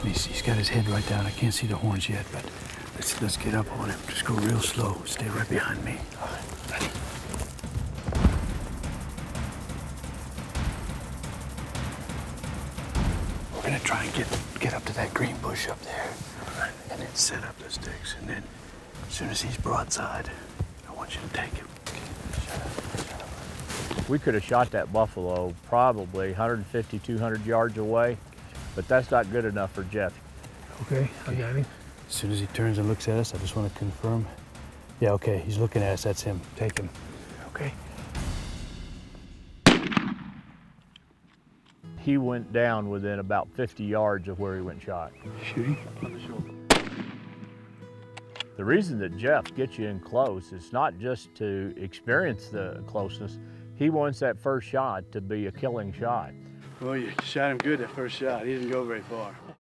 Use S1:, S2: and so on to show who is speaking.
S1: And he's, he's got his head right down. I can't see the horns yet, but let's, let's get up on him. Just go real slow. Stay right behind me. All right, ready? We're gonna try and get get up to that green bush up there, and then set up the sticks. And then, as soon as he's broadside, I want you to take him.
S2: We could have shot that buffalo probably 150, 200 yards away, but that's not good enough for Jeff.
S3: Okay, I got him.
S1: As soon as he turns and looks at us, I just want to confirm. Yeah, okay, he's looking at us. That's him. Take him.
S3: Okay.
S2: He went down within about 50 yards of where he went shot.
S1: Shooting.
S3: On the shoulder.
S2: The reason that Jeff gets you in close is not just to experience the closeness, he wants that first shot to be a killing shot.
S4: Well, you shot him good that first shot. He didn't go very far.